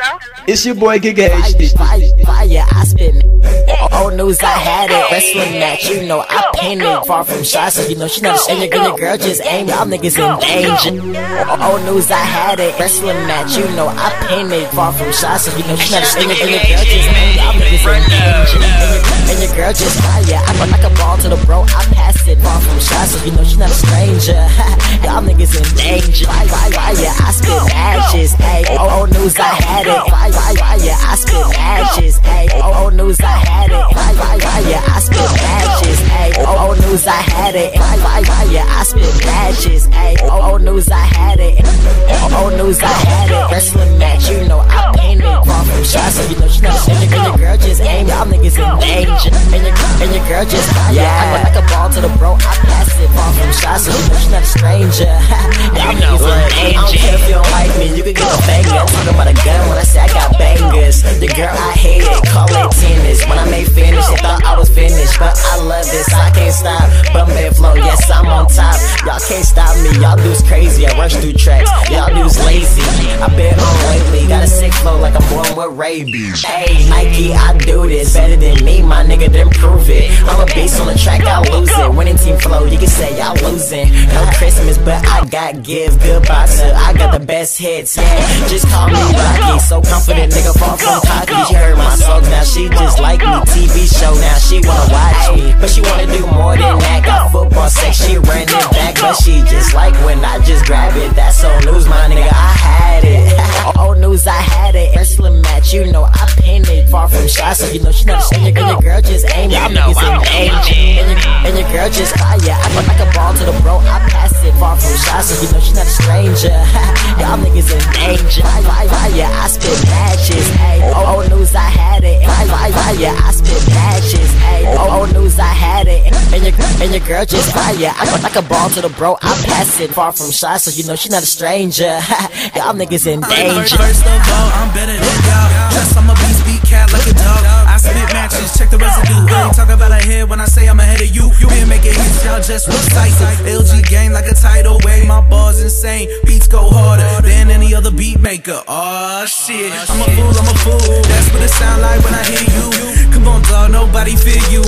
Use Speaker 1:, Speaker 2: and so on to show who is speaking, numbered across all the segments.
Speaker 1: Hello?
Speaker 2: It's your boy Giga
Speaker 3: Fire,
Speaker 2: HD.
Speaker 3: fire, fire, I spit. Old news, I had it. Wrestling match, you know, I painted. Far from shy, so you know, she not and your girl, girl just aim. Y'all niggas in danger. Old news, I had it. Wrestling match, you know, I painted. Far from shy, so you know, she not and your, girl just aim. Y'all niggas in danger. And your, girl just fire. I run like a ball to the bro, I pass it. Far from shy, so you know, she not a stranger. Y'all niggas in danger. Fire, fire, fire, I spit ashes. Hey, old news, I had it. Fire, fire, fire, I spit ashes. Hey, old news, I had it. Fire, fire, fire, I spit matches. Ayy, old news, I had it. Fire, fire, fire, I spit matches. Ayy, old news, I had it. Old news, I had it. Wrestling match, you know, I painted. Far from shy, so you know, she not and your, and your girl just aim. Y'all niggas in danger. And your, and your girl just fire. I run like a ball to the bro, I pass it. Far from shy, so you know, she not a stranger. Niggas in danger. I don't care if you don't like me, you can get a banger. Talk about a gun when I say I got bangers. The girl I can't stop me, y'all dudes crazy. I rush through tracks, y'all dudes lazy. I been on lately, got a sick flow like I'm born with rabies. Hey, Nike, I do this better than me, my nigga, then prove it. I'm a beast on the track, I lose it. Winning team flow, you can say y'all losing. No Christmas, but I got give good boxer. I got the best hits, yeah. Just call me Rocky, so confident, nigga, far from cocky. She heard my songs, now she just like me. That's old news, my nigga, I had it. old news, I had it. Wrestling match, you know, I painted far from shy, so you know she not a and your, and your girl just aim. Y'all niggas in danger. And your, and your girl just fire. I run like a ball to the bro, I pass it far from shy, so you know she not a stranger. Y'all niggas in danger. Fire, fire, fire, I spit matches. Oh, oh, news, I had it. Fire, fire, fire, I spit girl just fire. I run like a ball to the bro, I pass it far from shy, so you know she not a stranger. Y'all niggas in danger.
Speaker 4: First of all, I'm better than y'all. Plus, I'm a beast, beat cat like a dog. I spit matches, check the residue. We ain't talk about a head when I say I'm ahead of you. You been making hits, y'all just recite. LG gang like a tidal wave. My bars insane. Beats go harder than any other beat maker. Aw, shit. I'm a fool, I'm a fool. That's what it sound like when I hear you. Come on, dog, nobody fear you.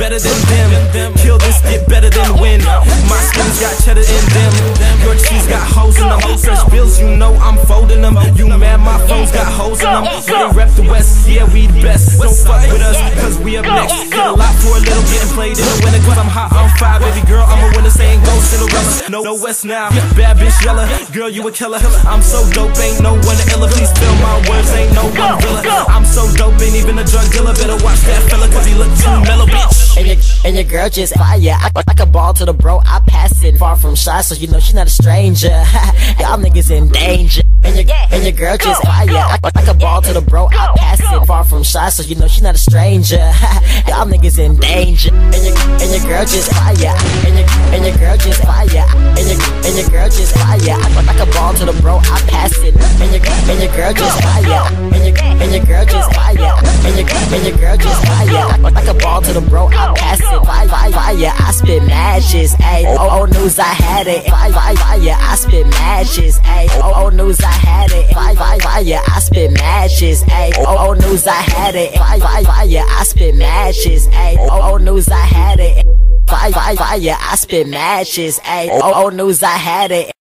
Speaker 4: better than them. Kill this, get better than win. My skins got cheddar in them. Your cheese got holes in them. Fresh bills, you know I'm folding them. You mad, my phones got holes in them. Better rep the West, yeah, we the best. Don't fuck with us, cause we up next. Get a lot for a little, getting played in the winter. Cause I'm hot, I'm fire, baby girl. I'm a winner, saying go Cinderella. No, no West now. Bad bitch yella. Girl, you a killer. I'm so dope, ain't no one illa. Please feel my words, ain't no one realer. I'm so dope, ain't even a drug dealer. Better watch that fella, cause he look too mellow, bitch.
Speaker 3: And your, and your girl just fire. I like a ball to the bro, I pass it far from shy, so you know she not a stranger. Y'all niggas in danger. And your, and your girl just fire. I like a ball to the bro, I pass it far from shy, so you know she not a stranger. Y'all niggas in danger. And your, and your girl just fire. And your, and your girl just fire. And your, and your girl just fire. I run like a ball to the bro, I pass it. And your, and your girl just fire. And your, and your girl just fire. And your, and your girl just fire. I run like a ball to the bro, I pass it. Fire, fire, fire. I spit matches. Ayy, oh, oh, news, I had it. Fire, fire, fire. I spit matches. Ayy, oh, oh, news, I had it. Fire, fire, fire. I spit matches. Ayy, oh, oh, news, I had it. Fire, fire, fire. I spit matches. Ayy, oh, oh, news, I had it. Fire, fire, fire. I spit matches. Ayy, oh, oh, news, I had it.